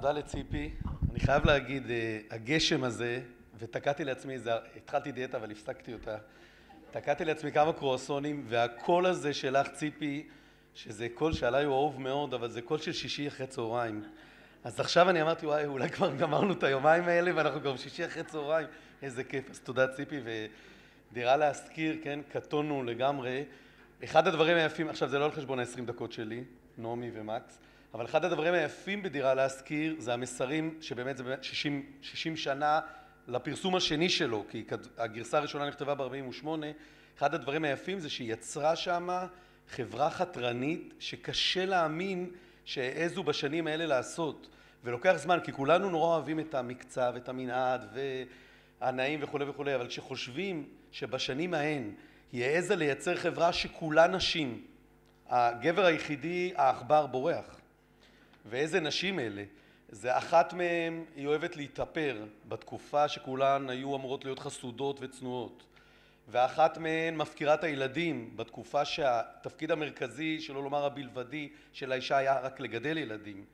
תודה לציפי. אני חייב להגיד, אה, הגשם הזה, ותקעתי לעצמי, זה, התחלתי דיאטה אבל הפסקתי אותה, תקעתי לעצמי כמה קרואסונים, והקול הזה שלך, ציפי, שזה קול שעליי הוא אהוב מאוד, אבל זה קול של שישי אחרי צהריים. אז עכשיו אני אמרתי, וואי, אולי כבר גמרנו את היומיים האלה ואנחנו כבר שישי אחרי צהריים, איזה כיף. אז תודה ציפי, ודירה להזכיר, כן, קטונו לגמרי. אחד הדברים היפים, עכשיו זה לא על חשבון ה-20 דקות שלי, נעמי ומקס, אבל אחד הדברים היפים בדירה להזכיר זה המסרים שבאמת זה באמת 60, 60 שנה לפרסום השני שלו, כי הגרסה הראשונה נכתבה ב-48, אחד הדברים היפים זה שהיא יצרה שמה חברה חתרנית שקשה להאמין שהעזו בשנים האלה לעשות. ולוקח זמן כי כולנו נורא אוהבים את המקצב, את המנעד והנעים וכולי וכולי אבל כשחושבים שבשנים ההן היא העזה לייצר חברה שכולה נשים הגבר היחידי העכבר בורח ואיזה נשים אלה? זה אחת מהן היא אוהבת להתאפר בתקופה שכולן היו אמורות להיות חסודות וצנועות. ואחת מהן מפקירה את הילדים בתקופה שהתפקיד המרכזי שלא לומר הבלבדי של האישה היה רק לגדל ילדים.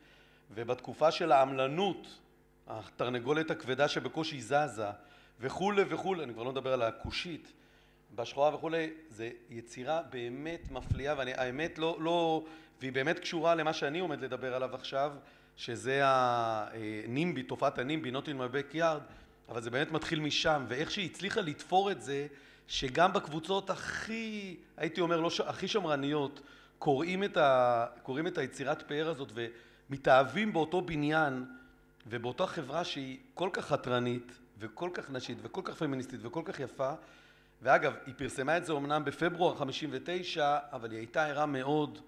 ובתקופה של העמלנות התרנגולת הכבדה שבקושי זזה וכולי וכולי אני כבר לא מדבר על הכושית בשחורה וכולי זה יצירה באמת מפליאה ואני האמת לא לא והיא באמת קשורה למה שאני עומד לדבר עליו עכשיו שזה הנימבי תופעת הנימבי not in my backyard אבל זה באמת מתחיל משם ואיך שהיא הצליחה לתפור את זה שגם בקבוצות הכי הייתי אומר לא הכי שמרניות קוראים את, ה, קוראים את היצירת פאר הזאת ומתאהבים באותו בניין ובאותה חברה שהיא כל כך חתרנית וכל כך נשית וכל כך פמיניסטית וכל כך יפה ואגב היא פרסמה את זה אמנם בפברואר 59 אבל היא הייתה ערה מאוד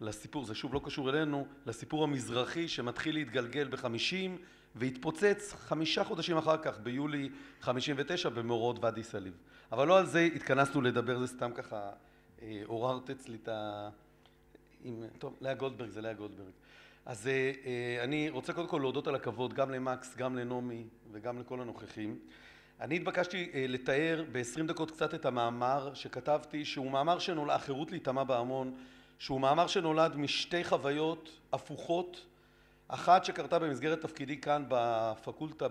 לסיפור זה שוב לא קשור אלינו לסיפור המזרחי שמתחיל להתגלגל בחמישים והתפוצץ חמישה חודשים אחר כך ביולי חמישים ותשע במאורעות ואדי סאליב. אבל לא על זה התכנסנו לדבר זה סתם ככה עוררת אצלי את ה... טוב לאה גולדברג זה לאה גולדברג. אז אני רוצה קודם כל להודות על הכבוד גם למקס גם לנעמי וגם לכל הנוכחים אני התבקשתי לתאר בעשרים דקות קצת את המאמר שכתבתי שהוא מאמר שנולד החירות להיטמע בהמון שהוא מאמר שנולד משתי חוויות הפוכות. אחת שקרתה במסגרת תפקידי כאן בפקולטה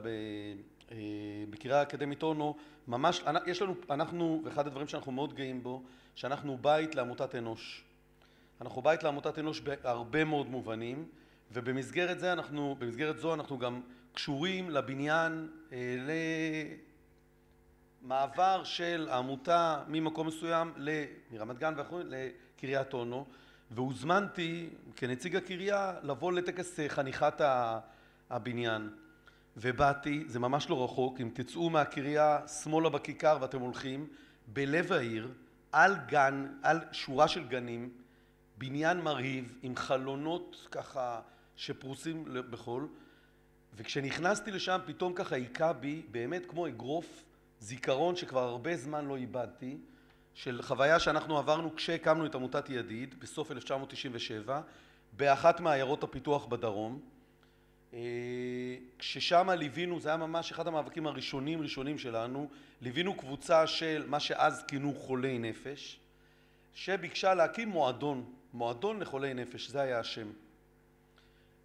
בקריה האקדמית אונו ממש יש לנו אנחנו ואחד הדברים שאנחנו מאוד גאים בו שאנחנו בית לעמותת אנוש. אנחנו בית לעמותת אנוש בהרבה מאוד מובנים ובמסגרת זה אנחנו במסגרת זו אנחנו גם קשורים לבניין למעבר של העמותה ממקום מסוים מרמת גן וכו' לקריית אונו והוזמנתי כנציג הקריה לבוא לטקס חניכת הבניין. ובאתי זה ממש לא רחוק אם תצאו מהקריה שמאלה בכיכר ואתם הולכים בלב העיר על גן על שורה של גנים בניין מרהיב עם חלונות ככה שפרוסים בחול. וכשנכנסתי לשם פתאום ככה היכה בי באמת כמו אגרוף זיכרון שכבר הרבה זמן לא איבדתי של חוויה שאנחנו עברנו כשהקמנו את עמותת ידיד בסוף 1997 באחת מעיירות הפיתוח בדרום. כששם ליווינו זה היה ממש אחד המאבקים הראשונים ראשונים שלנו ליווינו קבוצה של מה שאז כינו חולי נפש שביקשה להקים מועדון מועדון לחולי נפש זה היה השם.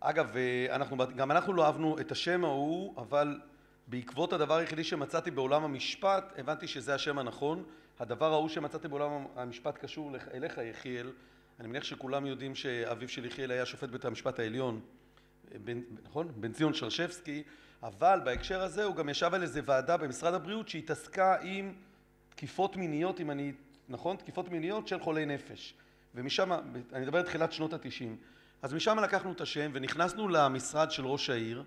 אגב אנחנו גם אנחנו לא אהבנו את השם ההוא אבל בעקבות הדבר היחידי שמצאתי בעולם המשפט הבנתי שזה השם הנכון. הדבר ההוא שמצאתי בעולם המשפט קשור אליך יחיאל. אני מניח שכולם יודעים שאביו של יחיאל היה שופט בית המשפט העליון נכון? בן ציון שרשבסקי. אבל בהקשר הזה הוא גם ישב על איזה ועדה במשרד הבריאות שהתעסקה עם תקיפות מיניות אם אני נכון? תקיפות מיניות של חולי נפש. ומשם אני מדבר על תחילת שנות התשעים. אז משם לקחנו את השם ונכנסנו למשרד של ראש העיר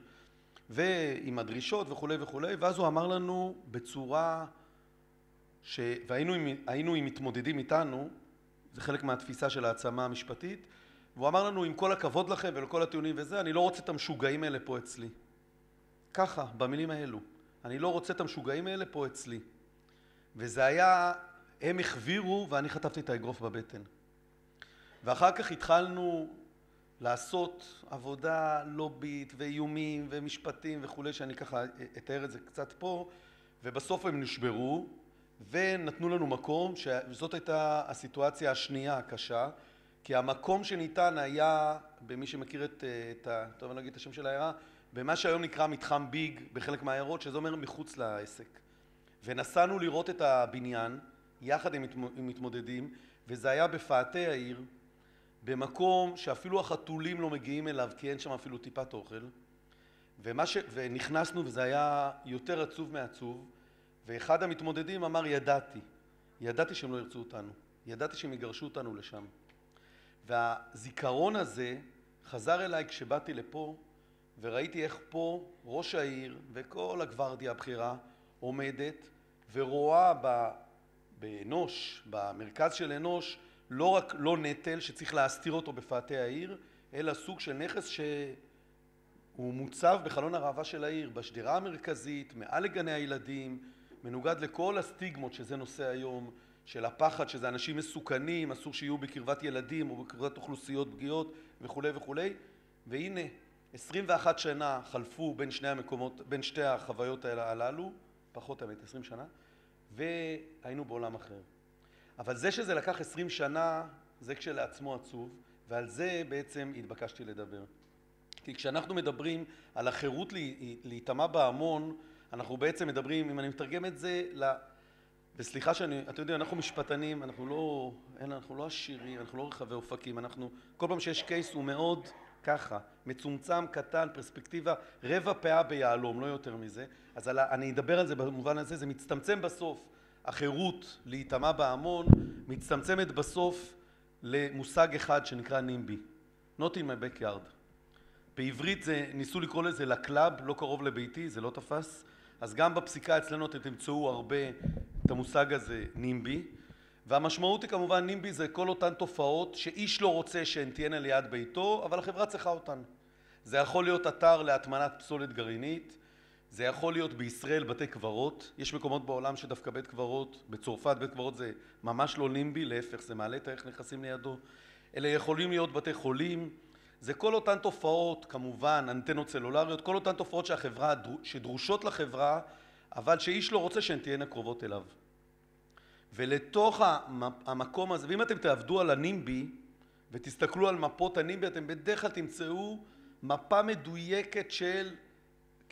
ועם הדרישות וכולי וכולי ואז הוא אמר לנו בצורה ש... והיינו עם מתמודדים איתנו זה חלק מהתפיסה של העצמה המשפטית והוא אמר לנו עם כל הכבוד לכם ולכל הטיעונים וזה אני לא רוצה את המשוגעים האלה פה אצלי. ככה במילים האלו. אני לא רוצה את המשוגעים האלה פה אצלי. וזה היה הם החבירו ואני חטפתי את האגרוף בבטן. ואחר כך התחלנו לעשות עבודה לובית ואיומים ומשפטים וכולי שאני ככה אתאר את זה קצת פה ובסוף הם נשברו ונתנו לנו מקום שזאת הייתה הסיטואציה השנייה הקשה כי המקום שניתן היה במי שמכיר את ה... טוב אני לא אגיד את השם של העיירה במה שהיום נקרא מתחם ביג בחלק מהעיירות, שזה אומר מחוץ לעסק. ונסענו לראות את הבניין יחד עם מתמודדים, וזה היה בפאתי העיר, במקום שאפילו החתולים לא מגיעים אליו כי אין שם אפילו טיפת אוכל. ומה ש... ונכנסנו וזה היה יותר עצוב מעצוב, ואחד המתמודדים אמר ידעתי, ידעתי שהם לא ירצו אותנו, ידעתי שהם יגרשו אותנו לשם. והזיכרון הזה חזר אליי כשבאתי לפה וראיתי איך פה ראש העיר וכל הגוורדיה הבכירה עומדת ורואה באנוש, במרכז של אנוש, לא רק לא נטל שצריך להסתיר אותו בפאתי העיר, אלא סוג של נכס שהוא מוצב בחלון הראווה של העיר, בשדרה המרכזית, מעל לגני הילדים, מנוגד לכל הסטיגמות שזה נושא היום, של הפחד שזה אנשים מסוכנים, אסור שיהיו בקרבת ילדים או בקרבת אוכלוסיות פגיעות וכולי וכולי, והנה 21 שנה חלפו בין שני המקומות, בין שתי החוויות הללו, פחות האמת, 20 שנה, והיינו בעולם אחר. אבל זה שזה לקח 20 שנה, זה כשלעצמו עצוב, ועל זה בעצם התבקשתי לדבר. כי כשאנחנו מדברים על החירות להיטמע בהמון, אנחנו בעצם מדברים, אם אני מתרגם את זה, ל... וסליחה שאני, אתם יודעים, אנחנו משפטנים, אנחנו לא, אין, אנחנו לא עשירים, אנחנו לא רחבי אופקים, אנחנו, כל פעם שיש קייס הוא מאוד ככה, מצומצם, קטן, פרספקטיבה, רבע פאה ביהלום, לא יותר מזה. אז על, אני אדבר על זה במובן הזה, זה מצטמצם בסוף. החירות להיטמע בהמון מצטמצמת בסוף למושג אחד שנקרא נימבי. Not in my backyard. בעברית זה, ניסו לקרוא לזה לקלאב, לא קרוב לביתי, זה לא תפס. אז גם בפסיקה אצלנו אתם תמצאו הרבה את המושג הזה נימבי. והמשמעות היא כמובן נימבי זה כל אותן תופעות שאיש לא רוצה שהן תהיינה ליד ביתו, אבל החברה צריכה אותן. זה יכול להיות אתר להטמנת פסולת גרעינית, זה יכול להיות בישראל בתי קברות, יש מקומות בעולם שדווקא בית קברות, בצרפת בית קברות זה ממש לא נימבי, להפך זה מעלה את הערך נכסים לידו, אלה יכולים להיות בתי חולים, זה כל אותן תופעות, כמובן אנטנות סלולריות, כל אותן תופעות שהחברה, שדרושות לחברה, אבל שאיש לא רוצה שהן תהיינה קרובות אליו. ולתוך המקום הזה, ואם אתם תעבדו על הנימבי ותסתכלו על מפות הנימבי, אתם בדרך כלל תמצאו מפה מדויקת של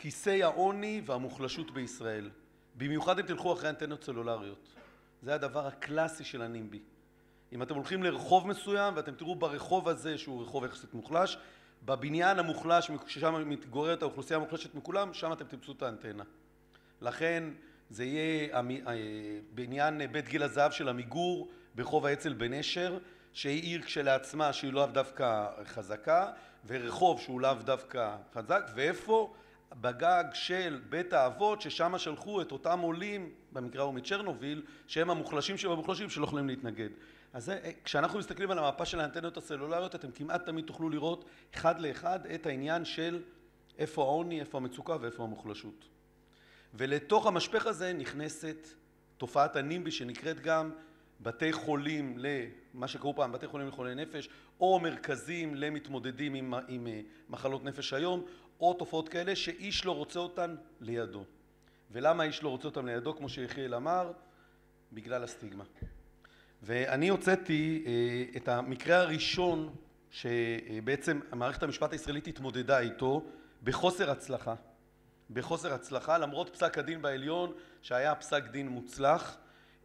כיסי העוני והמוחלשות בישראל. במיוחד אם תלכו אחרי אנטנות סלולריות. זה הדבר הקלאסי של הנימבי. אם אתם הולכים לרחוב מסוים ואתם תראו ברחוב הזה שהוא רחוב יחסית מוחלש, בבניין המוחלש ששם מתגוררת האוכלוסייה המוחלשת מכולם, שם אתם תמצאו את האנטנה. לכן זה יהיה אה, בעניין בית גיל הזהב של עמיגור ברחוב האצ"ל בנשר, שהיא עיר כשלעצמה שהיא לאו דווקא חזקה, ורחוב שהוא לאו דווקא חזק, ואיפה? בגג של בית האבות ששם שלחו את אותם עולים, במקרה הוא מצ'רנוביל, שהם המוחלשים שבמוחלשים שלא יכולים להתנגד. אז זה, כשאנחנו מסתכלים על המפה של האנטנות הסלולריות אתם כמעט תמיד תוכלו לראות אחד לאחד את העניין של איפה העוני, איפה המצוקה ואיפה המוחלשות. ולתוך המשפך הזה נכנסת תופעת הנימבי שנקראת גם בתי חולים למה שקראו פעם בתי חולים לחולי נפש או מרכזים למתמודדים עם, עם אה, מחלות נפש היום או תופעות כאלה שאיש לא רוצה אותן לידו. ולמה איש לא רוצה אותן לידו כמו שיחיאל אמר? בגלל הסטיגמה. ואני הוצאתי אה, את המקרה הראשון שבעצם מערכת המשפט הישראלית התמודדה איתו בחוסר הצלחה. בחוסר הצלחה למרות פסק הדין בעליון שהיה פסק דין מוצלח.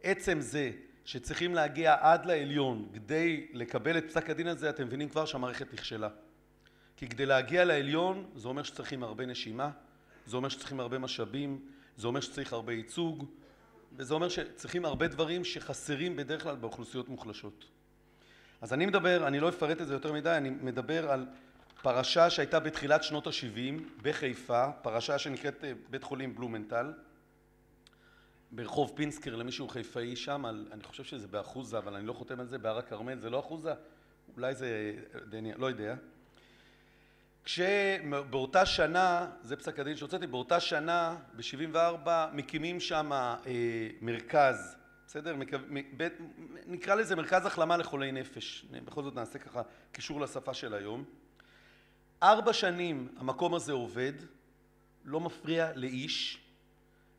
עצם זה שצריכים להגיע עד לעליון כדי לקבל את פסק הדין הזה אתם מבינים כבר שהמערכת נכשלה. כי כדי להגיע לעליון זה אומר שצריכים הרבה נשימה, זה אומר שצריכים הרבה משאבים, זה אומר שצריך הרבה ייצוג, וזה אומר שצריכים הרבה דברים שחסרים בדרך כלל באוכלוסיות מוחלשות. אז אני מדבר, אני לא אפרט את זה יותר מדי, אני מדבר על פרשה שהייתה בתחילת שנות ה-70 בחיפה, פרשה שנקראת אה, בית חולים בלומנטל, ברחוב פינסקר למישהו חיפאי שם, על, אני חושב שזה באחוזה, אבל אני לא חותם על זה, בהר הכרמל, זה לא אחוזה? אולי זה, לא יודע. כשבאותה שנה, זה פסק הדין שהוצאתי, באותה שנה, ב-74, מקימים שם אה, מרכז, בסדר? מק... בית, נקרא לזה מרכז החלמה לחולי נפש, בכל זאת נעשה ככה קישור לשפה של היום. ארבע שנים המקום הזה עובד, לא מפריע לאיש,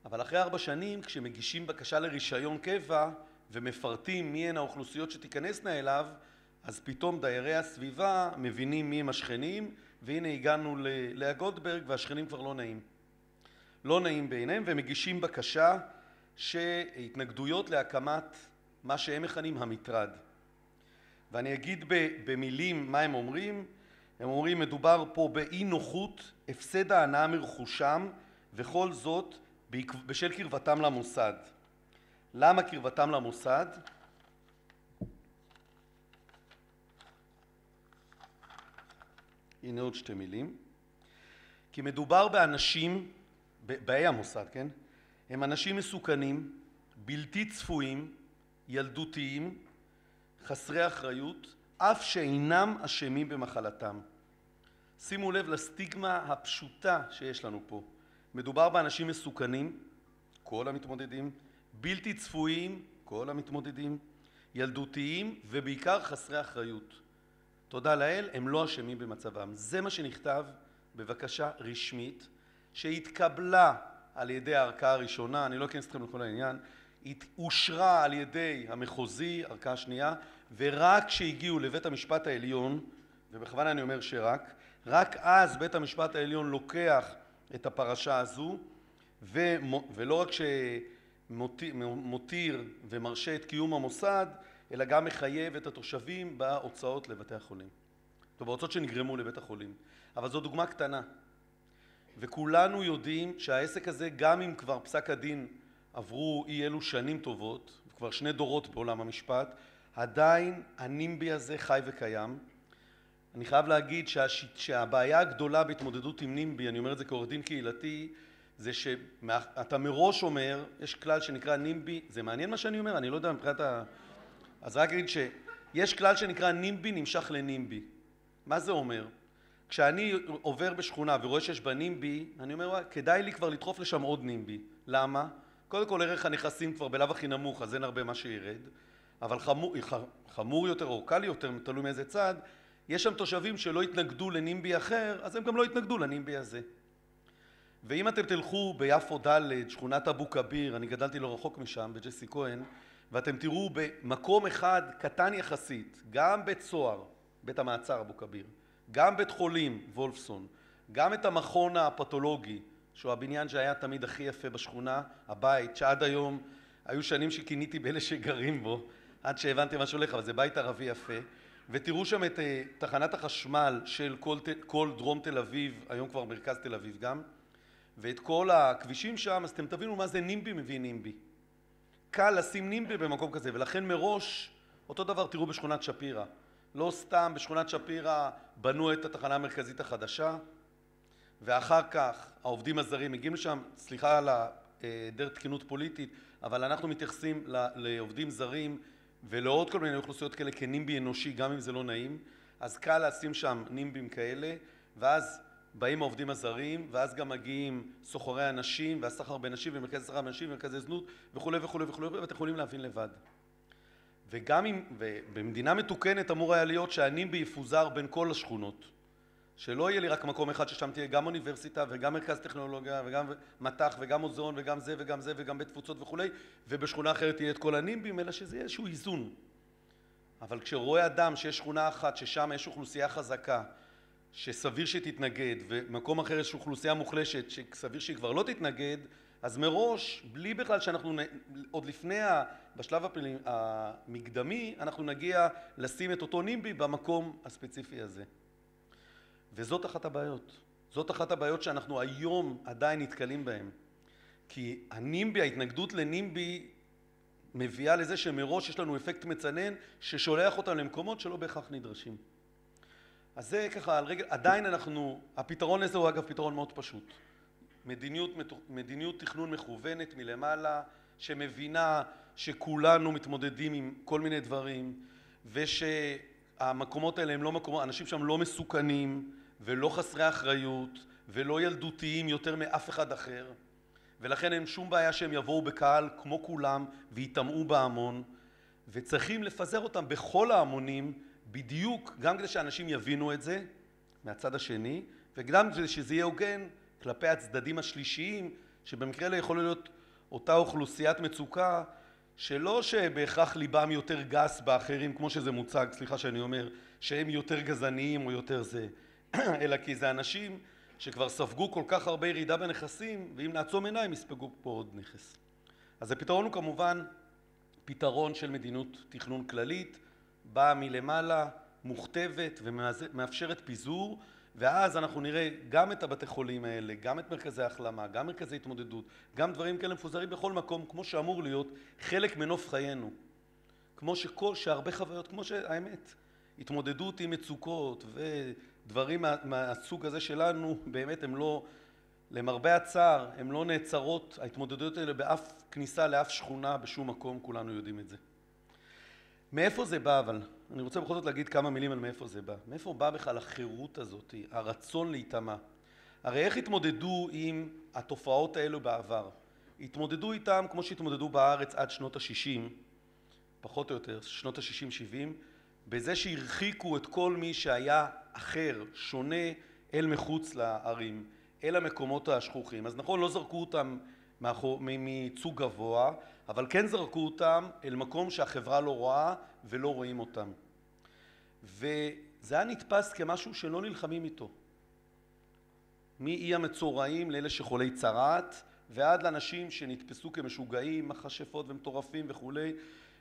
אבל אחרי ארבע שנים כשמגישים בקשה לרישיון קבע ומפרטים מי הן האוכלוסיות שתיכנסנה אליו, אז פתאום דיירי הסביבה מבינים מי הם השכנים והנה הגענו ללאה גולדברג והשכנים כבר לא נעים. לא נעים בעיניהם והם מגישים בקשה שהתנגדויות להקמת מה שהם מכנים המטרד. ואני אגיד במילים מה הם אומרים, הם אומרים מדובר פה באי נוחות, הפסד ההנאה מרכושם וכל זאת בשל קרבתם למוסד. למה קרבתם למוסד? הנה עוד שתי מילים. כי מדובר באנשים, באי המוסד, כן? הם אנשים מסוכנים, בלתי צפויים, ילדותיים, חסרי אחריות, אף שאינם אשמים במחלתם. שימו לב לסטיגמה הפשוטה שיש לנו פה. מדובר באנשים מסוכנים, כל המתמודדים, בלתי צפויים, כל המתמודדים, ילדותיים ובעיקר חסרי אחריות. תודה לאל, הם לא אשמים במצבם. זה מה שנכתב בבקשה רשמית שהתקבלה על ידי הערכאה הראשונה, אני לא אכנס אתכם לכל העניין, אושרה על ידי המחוזי, ערכאה שנייה, ורק כשהגיעו לבית המשפט העליון, ובכוונה אני אומר שרק, רק אז בית המשפט העליון לוקח את הפרשה הזו, ולא רק שמותיר ומרשה את קיום המוסד, אלא גם מחייב את התושבים בהוצאות לבתי החולים. טוב, בהוצאות שנגרמו לבית החולים. אבל זו דוגמה קטנה. וכולנו יודעים שהעסק הזה, גם אם כבר פסק הדין עברו אי אלו שנים טובות, כבר שני דורות בעולם המשפט, עדיין הנימבי הזה חי וקיים. אני חייב להגיד שהש... שהבעיה הגדולה בהתמודדות עם נימבי, אני אומר את זה כעורך דין קהילתי, זה שאתה מראש אומר, יש כלל שנקרא נימבי, זה מעניין מה שאני אומר? אני לא יודע מבחינת ה... אז רק אגיד שיש כלל שנקרא נימבי נמשך לנימבי. מה זה אומר? כשאני עובר בשכונה ורואה שיש בה נימבי, אני אומר, כדאי לי כבר לדחוף לשם עוד נימבי. למה? קודם כל ערך הנכסים כבר בלאו הכי נמוך, אז אין הרבה מה שירד, אבל חמור, חמור יותר או קל יותר, תלוי מאיזה צד, יש שם תושבים שלא התנגדו לנימבי אחר, אז הם גם לא התנגדו לנימבי הזה. ואם אתם תלכו ביפו ד', שכונת אבו כביר, אני גדלתי לא רחוק משם, בג'סי כהן, ואתם תראו במקום אחד קטן יחסית, גם בית סוהר, בית המעצר אבו כביר, גם בית חולים וולפסון, גם את המכון הפתולוגי, שהוא הבניין שהיה תמיד הכי יפה בשכונה, הבית, שעד היום היו שנים שכיניתי באלה שגרים בו, עד שהבנתי מה שהולך, אבל זה בית ערבי יפה, ותראו שם את אה, תחנת החשמל של כל, כל דרום תל אביב, היום כבר מרכז תל אביב גם, ואת כל הכבישים שם, אז אתם תבינו מה זה נימבי מביא נימבי. קל לשים נימבי במקום כזה, ולכן מראש, אותו דבר תראו בשכונת שפירא. לא סתם בשכונת שפירא בנו את התחנה המרכזית החדשה, ואחר כך העובדים הזרים מגיעים לשם, סליחה על היעדר תקינות פוליטית, אבל אנחנו מתייחסים לעובדים זרים ולעוד כל מיני אוכלוסיות כאלה כנימבי אנושי, גם אם זה לא נעים, אז קל לשים שם נימבים כאלה, ואז באים העובדים הזרים, ואז גם מגיעים סוחרי הנשים והסחר בנשים ומרכזי סחר בנשים ומרכזי זנות וכולי וכולי וכולי, ואתם יכולים להבין לבד. וגם אם, במדינה מתוקנת אמור היה להיות שהנימבי יפוזר בין כל השכונות. שלא יהיה לי רק מקום אחד ששם תהיה גם אוניברסיטה וגם מרכז טכנולוגיה וגם מט"ח וגם מוזיאון וגם זה וגם זה וגם בית תפוצות וכולי ובשכונה אחרת יהיה את כל הנימבים אלא שזה יהיה איזשהו איזון אבל כשרואה אדם שיש שכונה אחת ששם יש אוכלוסייה חזקה שסביר שתתנגד ומקום אחר יש אוכלוסייה מוחלשת שסביר שהיא כבר לא תתנגד אז מראש בלי בכלל שאנחנו עוד לפני בשלב המקדמי אנחנו נגיע לשים את אותו נימבי במקום הספציפי הזה וזאת אחת הבעיות. זאת אחת הבעיות שאנחנו היום עדיין נתקלים בהן. כי הנימבי, ההתנגדות לנימבי מביאה לזה שמראש יש לנו אפקט מצנן ששולח אותנו למקומות שלא בהכרח נדרשים. אז זה ככה על רגל, עדיין אנחנו, הפתרון לזה הוא אגב פתרון מאוד פשוט. מדיניות, מדיניות תכנון מכוונת מלמעלה שמבינה שכולנו מתמודדים עם כל מיני דברים ושהמקומות האלה הם לא מקומות, אנשים שם לא מסוכנים ולא חסרי אחריות ולא ילדותיים יותר מאף אחד אחר ולכן אין שום בעיה שהם יבואו בקהל כמו כולם ויטמעו בהמון וצריכים לפזר אותם בכל ההמונים בדיוק גם כדי שאנשים יבינו את זה מהצד השני וגם כדי שזה יהיה הוגן כלפי הצדדים השלישיים שבמקרה אלה יכול להיות אותה אוכלוסיית מצוקה שלא שבהכרח ליבם יותר גס באחרים כמו שזה מוצג, סליחה שאני אומר, שהם יותר גזעניים או יותר זה, אלא כי זה אנשים שכבר ספגו כל כך הרבה ירידה בנכסים, ואם נעצום עיניים יספגו פה עוד נכס. אז הפתרון הוא כמובן פתרון של מדיניות תכנון כללית, באה מלמעלה, מוכתבת ומאפשרת פיזור, ואז אנחנו נראה גם את הבתי חולים האלה, גם את מרכזי החלמה, גם מרכזי התמודדות, גם דברים כאלה מפוזרים בכל מקום, כמו שאמור להיות חלק מנוף חיינו. כמו שכל, שהרבה חוויות, כמו שהאמת, התמודדות עם מצוקות ודברים מה, מהסוג הזה שלנו, באמת הם לא, למרבה הצער, הם לא נעצרות, ההתמודדויות האלה באף כניסה לאף שכונה בשום מקום, כולנו יודעים את זה. מאיפה זה בא אבל? אני רוצה בכל זאת להגיד כמה מילים על מאיפה זה בא. מאיפה בא בכלל החירות הזאת, הרצון להיטמע? הרי איך התמודדו עם התופעות האלו בעבר? התמודדו איתם כמו שהתמודדו בארץ עד שנות ה-60, פחות או יותר, שנות ה-60-70, בזה שהרחיקו את כל מי שהיה אחר, שונה, אל מחוץ לערים, אל המקומות השכוחים. אז נכון, לא זרקו אותם מצוג גבוה, אבל כן זרקו אותם אל מקום שהחברה לא רואה ולא רואים אותם. וזה היה נתפס כמשהו שלא נלחמים איתו. מאי המצורעים לאלה שחולי צרעת ועד לאנשים שנתפסו כמשוגעים, מכשפות ומטורפים וכולי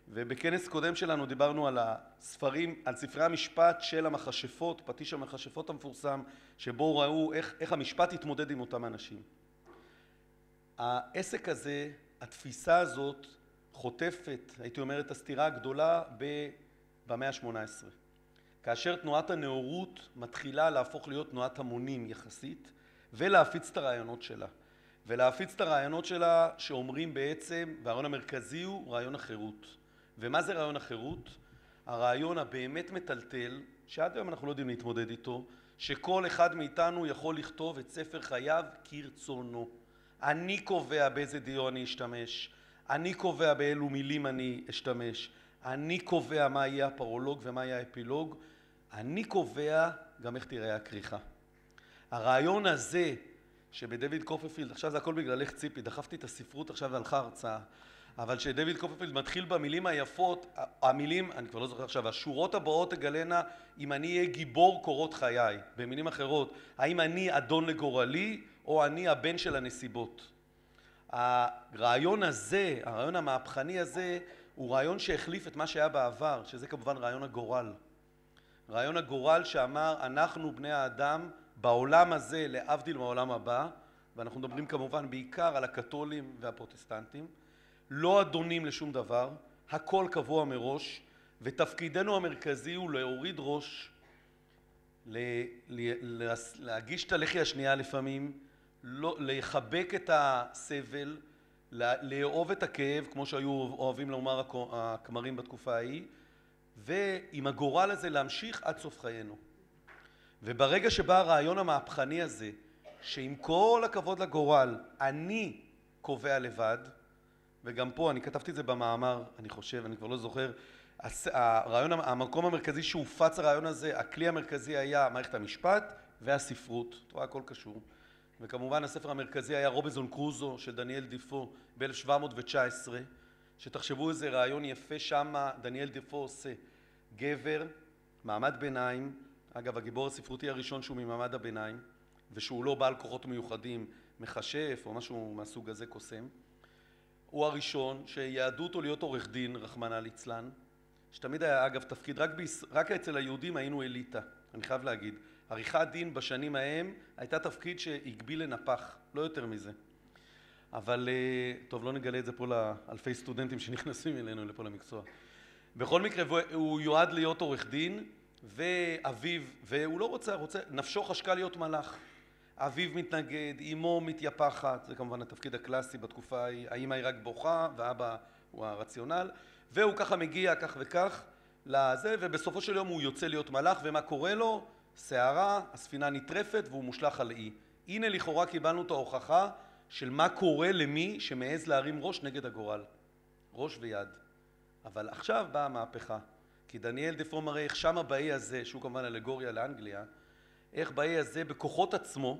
ובכנס קודם שלנו דיברנו על הספרים, על ספרי המשפט של המכשפות, פטיש המכשפות המפורסם, שבו ראו איך, איך המשפט התמודד עם אותם אנשים. העסק הזה, התפיסה הזאת, חוטפת, הייתי אומר, את הסתירה הגדולה במאה ה-18. כאשר תנועת הנאורות מתחילה להפוך להיות תנועת המונים יחסית, ולהפיץ את הרעיונות שלה. ולהפיץ את הרעיונות שלה שאומרים בעצם, והרעיון המרכזי הוא רעיון החירות. ומה זה רעיון החירות? הרעיון הבאמת מטלטל, שעד היום אנחנו לא יודעים להתמודד איתו, שכל אחד מאיתנו יכול לכתוב את ספר חייו כרצונו. אני קובע באיזה דיו אני אשתמש, אני קובע באילו מילים אני אשתמש, אני קובע מה יהיה הפרולוג ומה יהיה האפילוג, אני קובע גם איך תראה הכריכה. הרעיון הזה שבדויד קופרפילד, עכשיו זה הכל בגללך ציפי, דחפתי את הספרות עכשיו והלכה הרצאה אבל שדויד קופרפילד מתחיל במילים היפות, המילים, אני כבר לא זוכר עכשיו, השורות הבאות תגלנה אם אני אהיה גיבור קורות חיי. במילים אחרות, האם אני אדון לגורלי או אני הבן של הנסיבות. הרעיון הזה, הרעיון המהפכני הזה, הוא רעיון שהחליף את מה שהיה בעבר, שזה כמובן רעיון הגורל. רעיון הגורל שאמר אנחנו בני האדם בעולם הזה להבדיל מהעולם הבא, ואנחנו מדברים כמובן בעיקר על הקתולים והפרוטסטנטים, לא אדונים לשום דבר, הכל קבוע מראש, ותפקידנו המרכזי הוא להוריד ראש, להגיש את הלחי השנייה לפעמים, לא, לחבק את הסבל, לאהוב את הכאב, כמו שהיו אוהבים לומר הכמרים בתקופה ההיא, ועם הגורל הזה להמשיך עד סוף חיינו. וברגע שבא הרעיון המהפכני הזה, שעם כל הכבוד לגורל, אני קובע לבד, וגם פה אני כתבתי את זה במאמר, אני חושב, אני כבר לא זוכר, הרעיון, המקום המרכזי שהופץ הרעיון הזה, הכלי המרכזי היה מערכת המשפט והספרות, אתה רואה הכל קשור, וכמובן הספר המרכזי היה רובזון קרוזו של דניאל דיפו ב-1719, שתחשבו איזה רעיון יפה שמה דניאל דיפו עושה, גבר, מעמד ביניים, אגב הגיבור הספרותי הראשון שהוא ממעמד הביניים, ושהוא לא בעל כוחות מיוחדים, מכשף או משהו מהסוג הזה קוסם הוא הראשון שיעדו אותו להיות עורך דין, רחמנא ליצלן, שתמיד היה אגב תפקיד, רק, ביש... רק אצל היהודים היינו אליטה, אני חייב להגיד. עריכת דין בשנים ההם הייתה תפקיד שהגביל לנפח, לא יותר מזה. אבל אה, טוב, לא נגלה את זה פה לאלפי סטודנטים שנכנסים אלינו לפה למקצוע. בכל מקרה, הוא יועד להיות עורך דין, ואביו, והוא לא רוצה, רוצה, נפשו חשקה להיות מלאך. אביו מתנגד, אמו מתייפחת, זה כמובן התפקיד הקלאסי בתקופה ההיא, האמא היא רק בוכה ואבא הוא הרציונל, והוא ככה מגיע כך וכך לזה, ובסופו של יום הוא יוצא להיות מלאך, ומה קורה לו? סערה, הספינה נטרפת והוא מושלך על אי. הנה לכאורה קיבלנו את ההוכחה של מה קורה למי שמעז להרים ראש נגד הגורל. ראש ויד. אבל עכשיו באה המהפכה. כי דניאל דפו מראה איך שמה באי הזה, שהוא כמובן אלגוריה לאנגליה, איך באי הזה בכוחות עצמו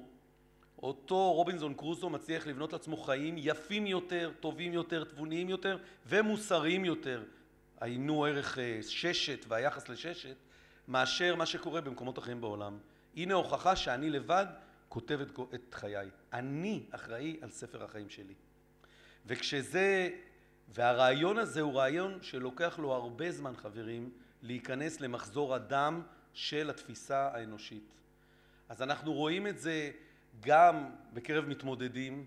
אותו רובינזון קרוזו מצליח לבנות לעצמו חיים יפים יותר, טובים יותר, תבוניים יותר ומוסריים יותר. היינו ערך אה, ששת והיחס לששת מאשר מה שקורה במקומות אחרים בעולם. הנה הוכחה שאני לבד כותב את, את חיי. אני אחראי על ספר החיים שלי. וכשזה, והרעיון הזה הוא רעיון שלוקח לו הרבה זמן חברים להיכנס למחזור הדם של התפיסה האנושית. אז אנחנו רואים את זה גם בקרב מתמודדים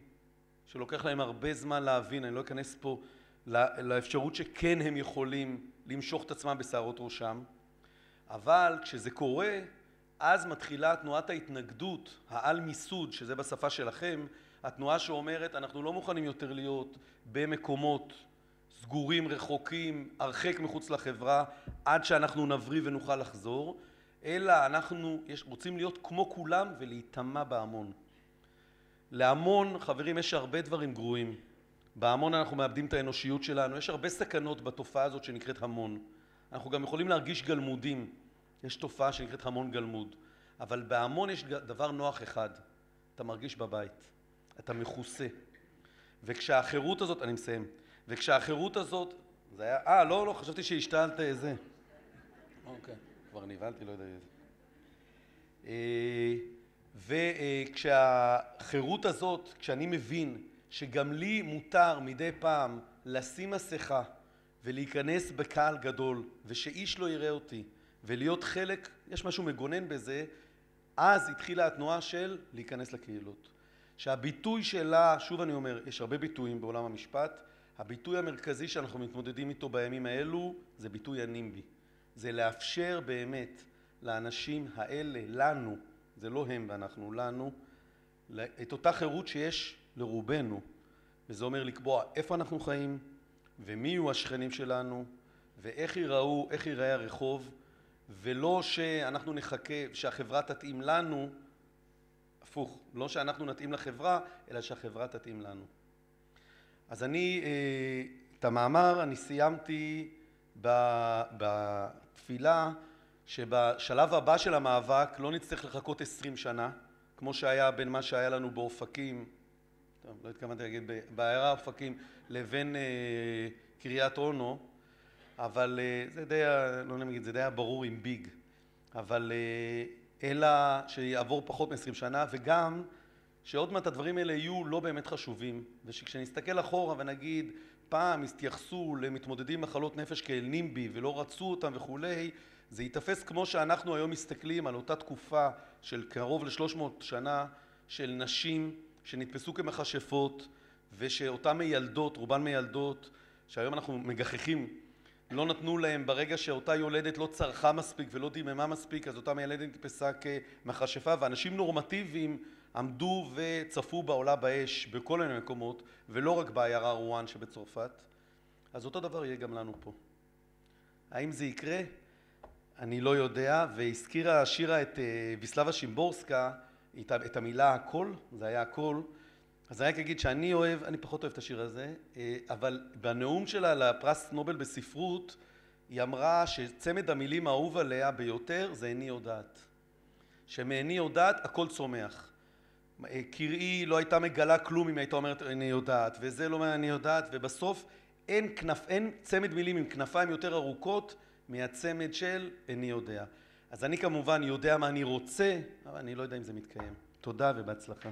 שלוקח להם הרבה זמן להבין, אני לא אכנס פה לאפשרות שכן הם יכולים למשוך את עצמם בשערות ראשם, אבל כשזה קורה אז מתחילה תנועת ההתנגדות, העל מיסוד, שזה בשפה שלכם, התנועה שאומרת אנחנו לא מוכנים יותר להיות במקומות סגורים, רחוקים, הרחק מחוץ לחברה, עד שאנחנו נבריא ונוכל לחזור, אלא אנחנו יש, רוצים להיות כמו כולם ולהיטמע בהמון. להמון, חברים, יש הרבה דברים גרועים. בהמון אנחנו מאבדים את האנושיות שלנו, יש הרבה סכנות בתופעה הזאת שנקראת המון. אנחנו גם יכולים להרגיש גלמודים. יש תופעה שנקראת המון גלמוד. אבל בהמון יש דבר נוח אחד, אתה מרגיש בבית, אתה מכוסה. וכשהחירות הזאת, אני מסיים, וכשהחירות הזאת, זה היה, אה, לא, לא, חשבתי שהשתלת זה. אוקיי, כבר נבהלתי, לא יודע איזה. אה, וכשהחירות הזאת, כשאני מבין שגם לי מותר מדי פעם לשים מסכה ולהיכנס בקהל גדול ושאיש לא יראה אותי ולהיות חלק, יש משהו מגונן בזה, אז התחילה התנועה של להיכנס לקהילות. שהביטוי שלה, שוב אני אומר, יש הרבה ביטויים בעולם המשפט, הביטוי המרכזי שאנחנו מתמודדים איתו בימים האלו זה ביטוי הנימבי. זה לאפשר באמת לאנשים האלה, לנו, זה לא הם ואנחנו, לנו, את אותה חירות שיש לרובנו, וזה אומר לקבוע איפה אנחנו חיים, ומי יהיו השכנים שלנו, ואיך ייראו, איך ייראה הרחוב, ולא שאנחנו נחכה, שהחברה תתאים לנו, הפוך, לא שאנחנו נתאים לחברה, אלא שהחברה תתאים לנו. אז אני, אה, את המאמר אני סיימתי בתפילה שבשלב הבא של המאבק לא נצטרך לחכות עשרים שנה, כמו שהיה בין מה שהיה לנו באופקים, טוב, לא התכוונתי להגיד, בעיירה אופקים לבין אה, קריית אונו, אבל אה, זה די, לא נגיד, זה די היה ברור עם ביג, אבל אה, אלא שיעבור פחות מ-20 שנה וגם שעוד מעט הדברים האלה יהיו לא באמת חשובים ושכשנסתכל אחורה ונגיד פעם התייחסו למתמודדים מחלות נפש כאל נימבי ולא רצו אותם וכולי זה ייתפס כמו שאנחנו היום מסתכלים על אותה תקופה של קרוב לשלוש מאות שנה של נשים שנתפסו כמכשפות ושאותן מיילדות, רובן מיילדות שהיום אנחנו מגחכים לא נתנו להם ברגע שאותה יולדת לא צרכה מספיק ולא דיממה מספיק אז אותה מיילדת נתפסה כמכשפה ואנשים נורמטיביים עמדו וצפו בעולה באש בכל מיני מקומות ולא רק בעיירה רואן שבצרפת אז אותו דבר יהיה גם לנו פה. האם זה יקרה? אני לא יודע והזכירה שירה את אה, ויסלבה שימבורסקה את המילה הכל זה היה הכל אז אני רק אגיד שאני אוהב, אני פחות אוהב את השיר הזה, אה, אבל בנאום שלה לפרס נובל בספרות היא אמרה שצמד המילים האהוב עליה ביותר זה איני יודעת. שמאיני יודעת הכל צומח. אה, קראי לא הייתה מגלה כלום אם הייתה אומרת איני יודעת, וזה לא אומר אני יודעת, ובסוף אין, כנף, אין צמד מילים עם כנפיים יותר ארוכות מהצמד של איני יודע. אז אני כמובן יודע מה אני רוצה, אבל אני לא יודע אם זה מתקיים. תודה ובהצלחה.